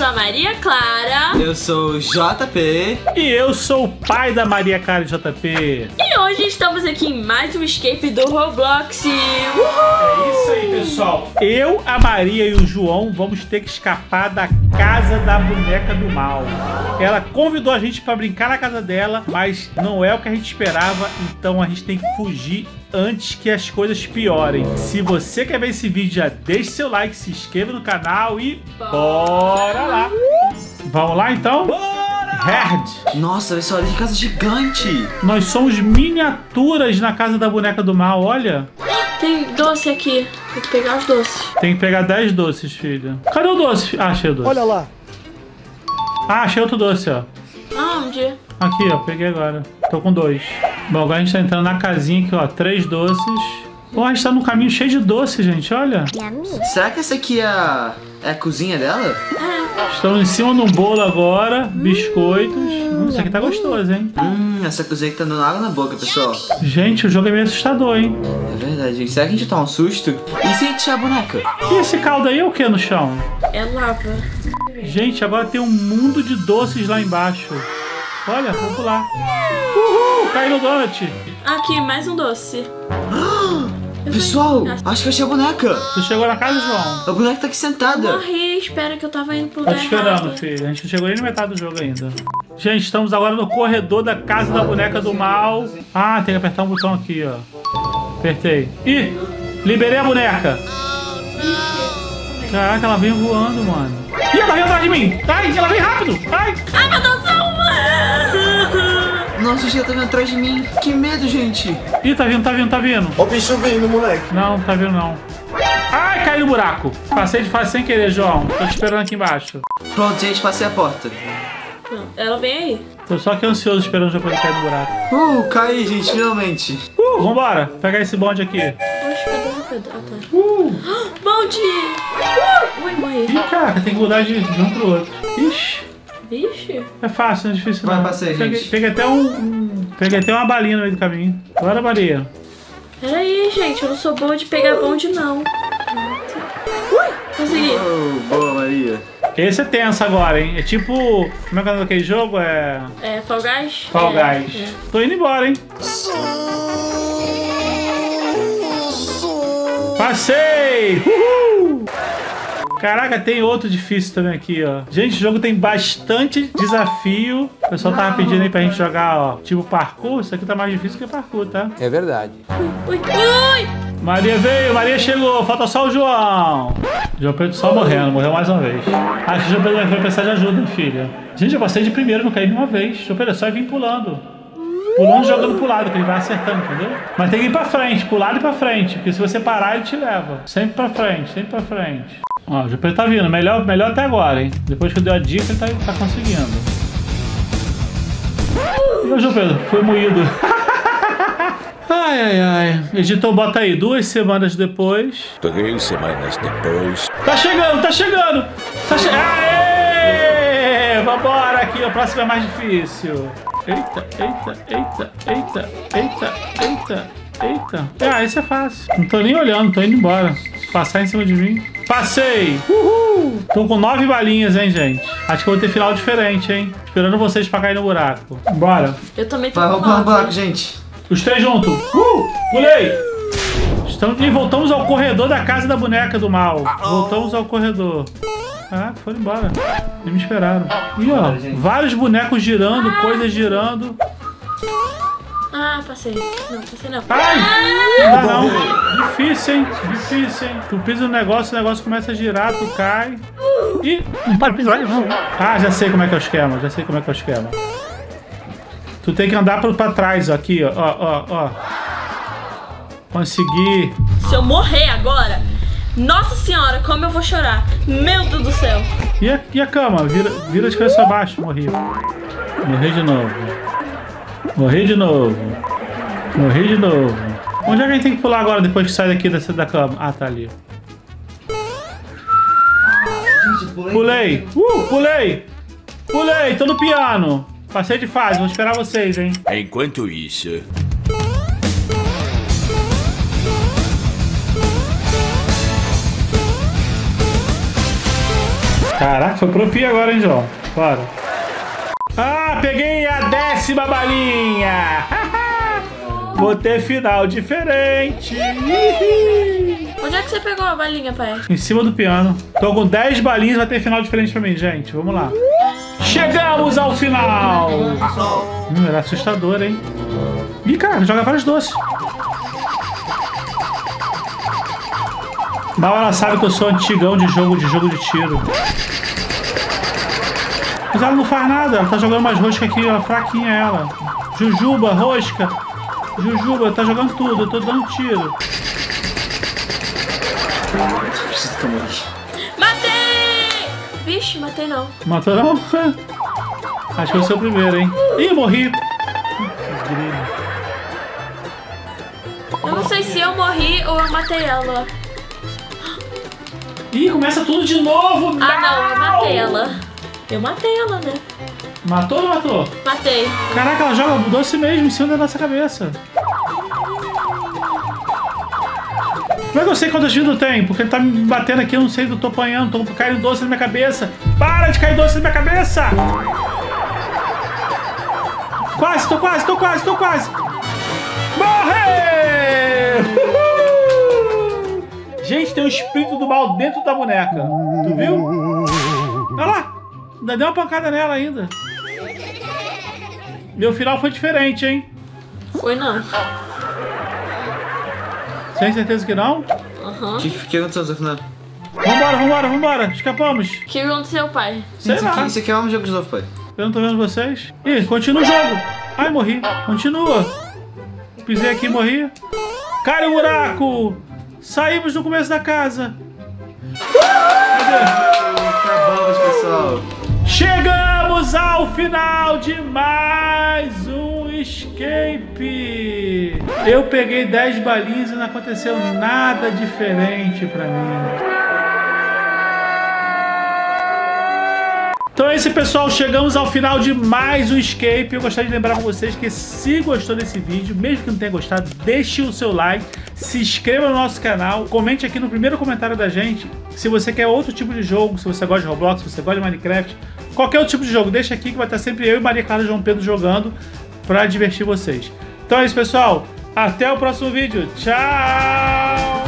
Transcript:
sou a Maria Clara. Eu sou o JP. E eu sou o pai da Maria Clara JP. E hoje estamos aqui em mais um escape do Roblox. Uhul! É isso aí, pessoal. Eu, a Maria e o João vamos ter que escapar da casa da boneca do mal. Ela convidou a gente para brincar na casa dela, mas não é o que a gente esperava, então a gente tem que fugir antes que as coisas piorem. Se você quer ver esse vídeo, já deixe seu like, se inscreva no canal e bora lá. Vamos lá então? Herd. Nossa, pessoal, olha que casa gigante. Nós somos miniaturas na casa da boneca do mal, olha. Tem doce aqui. Tem que pegar os doces. Tem que pegar 10 doces, filha. Cadê o doce? Ah, achei o doce. Olha lá. Ah, achei outro doce, ó. Aonde? Aqui, ó, peguei agora. Tô com dois. Bom, agora a gente tá entrando na casinha aqui, ó. Três doces. Pô, a gente tá num caminho cheio de doce, gente, olha. Será que essa aqui é a, é a cozinha dela? Estamos em cima de um bolo agora. Biscoitos. Hum, isso aqui tá gostoso, hein? Hum, essa cozinha que tá dando água na boca, pessoal. Gente, o jogo é meio assustador, hein? É verdade, gente. Será que a gente toma um susto? E se a gente tirar a boneca? E esse caldo aí é o que no chão? É lava. Gente, agora tem um mundo de doces lá embaixo. Olha, vou pular. Uhul, cai no donut. Aqui, mais um doce. Eu Pessoal, vou- acho que eu achei a boneca. Tu chegou na casa, João? A boneca tá aqui sentada. Morri, espera que eu tava indo pro Tá lugar te esperando, errado. filho. A gente não chegou nem na metade do jogo ainda. Gente, estamos agora no corredor da casa da boneca do mal. Ah, tem que apertar um botão aqui, ó. Apertei. Ih, liberei a boneca. Caraca, ela vem voando, mano. Ih, ela vem atrás de mim. Ai, ela vem rápido. Ai. Ai, meu Deus! Nossa, gente, ela tá vindo atrás de mim. Que medo, gente. Ih, tá vindo, tá vindo, tá vindo. Ó o bicho vindo, moleque. Não, tá vindo não. Ai, caiu no buraco. Passei de fase sem querer, João. Tô te esperando aqui embaixo. Pronto, gente, passei a porta. Não, Ela vem aí. Tô só aqui ansioso esperando o jogo cair no buraco. Uh, caí, gente, finalmente. Uh, vambora. Pegar esse bonde aqui. Oxe, cadê o? Ah, tá. Uh. Bom dia! Uh, ui, morri. Ih, caraca, tem que mudar de, de um pro outro. Ixi, Vixe. é fácil, não é difícil Vai, não. passei, peguei, gente. peguei até um, um- Peguei até uma balinha no meio do caminho. Bora, Maria. Peraí, gente, eu não sou boa de pegar bonde, não. Ui, consegui. Oh, boa, Maria. Esse é tenso agora, hein? É tipo. Como é que é o nome daquele jogo? É. É, Fall Guys? Fall É, Guys. é. Tô indo embora, hein? Passei! Uhul! Caraca, tem outro difícil também aqui, ó. Gente, o jogo tem bastante desafio. O pessoal tava pedindo aí pra gente jogar, ó, tipo parkour. Isso aqui tá mais difícil que parkour, tá? É verdade. Ui, ui! Maria veio, Maria chegou, falta só o João. João Pedro só morrendo, morreu mais uma vez. Acho que o João Pedro vai precisar de ajuda, hein, filha. Gente, eu passei de primeiro, não caí nenhuma vez. João Pedro, é só vir pulando. Pulando jogando pro lado, que ele vai acertando, entendeu? Mas tem que ir pra frente, pro lado e pra frente. Porque se você parar, ele te leva. Sempre pra frente, sempre pra frente. Ó, o Pedro tá vindo, melhor, melhor até agora, hein? Depois que eu dei a dica, ele tá, tá conseguindo. O João Pedro, foi moído. Ai, ai, ai. Editor, bota aí. Duas semanas depois. Três semanas depois. Tá chegando, tá chegando. Tá che... Aê! Vambora aqui. O próximo é mais difícil. Eita, eita, eita, eita, eita, eita, eita. Ah, esse é fácil. Não tô nem olhando, tô indo embora. Passar em cima de mim. Passei! Uhul! Tô com nove balinhas, hein, gente? Acho que eu vou ter final diferente, hein? Esperando vocês pra cair no buraco. Bora. Eu também tô Vai, no nove. buraco, gente. Os três juntos. Uh! Pulei! Estamos, e voltamos ao corredor da casa da boneca do mal. Voltamos ao corredor. Ah, foram embora. Nem me esperaram. E ó, vários bonecos girando, coisas girando. Ah, passei. Não, passei não. Ai! Não dá não. Difícil, hein? Difícil, hein? Tu pisa no negócio, o negócio começa a girar, tu cai. Ih, não para pisar, não. Ah, já sei como é que é o esquema, já sei como é que é o esquema. Tu tem que andar pra, pra trás, ó, aqui, ó, ó, ó, ó. Conseguir. Se eu morrer agora, nossa senhora, como eu vou chorar. Meu Deus do céu. E a, e a cama? Vira, vira de cabeça abaixo, morri. Morri de novo. Morri de novo. Morri de novo. Onde é que a gente tem que pular agora depois que sai daqui dessa, da cama? Ah, tá ali. Pulei. Uh, pulei! Pulei, tô no piano. Passei de fase, vou esperar vocês, hein? Enquanto isso, Caraca, foi pro fim agora, hein, João? Bora. Ah, peguei a décima balinha! Vou ter final diferente! Onde é que você pegou a balinha, pai? Em cima do piano. Tô com 10 balinhas, vai ter final diferente pra mim, gente. Vamos lá. Chegamos ao final! Hum, era assustador, hein? Ih, cara, joga vários doces. Mal ela sabe que eu sou antigão de jogo de jogo de tiro. Mas ela não faz nada, ela tá jogando mais rosca aqui, ó, fraquinha ela. Jujuba, rosca. Jujuba, tá jogando tudo, eu tô dando tiro. Matei! Vixe, matei não. Matou não? Acho que eu sou o primeiro, hein? Ih, morri! Eu não sei se eu morri ou eu matei ela. Ih, começa tudo de novo! Ah, não, eu matei ela. Eu matei ela, né? Matou ou não matou? Matei. Caraca, ela joga doce mesmo em cima da nossa cabeça. Como é que eu sei quantas vidas tem? Porque ele tá me batendo aqui, eu não sei, eu tô apanhando, tô caindo doce na minha cabeça. Para de cair doce na minha cabeça! Quase, tô quase, tô quase, tô quase! Morre! Gente, tem um espírito do mal dentro da boneca. Tu viu? Ainda deu uma pancada nela ainda. Meu final foi diferente, hein? Foi não. Tem certeza que não? Aham. O que, que aconteceu no final? Vambora, vambora, vambora. Escapamos. O que aconteceu, pai? Sei Isso lá. aqui, isso aqui é um jogo de novo, pai. Eu não tô vendo vocês. Ih, continua o jogo. Ai, morri. Continua. Pisei aqui e morri. Cai no buraco. Saímos no começo da casa. Cadê? Chegamos ao final de mais um escape. Eu peguei 10 balinhas e não aconteceu nada diferente pra mim. Então é isso, pessoal. Chegamos ao final de mais um escape. Eu gostaria de lembrar com vocês que se gostou desse vídeo, mesmo que não tenha gostado, deixe o seu like, se inscreva no nosso canal, comente aqui no primeiro comentário da gente se você quer outro tipo de jogo, se você gosta de Roblox, se você gosta de Minecraft, qualquer outro tipo de jogo, deixa aqui que vai estar sempre eu e Maria Clara e João Pedro jogando pra divertir vocês. Então é isso, pessoal. Até o próximo vídeo. Tchau!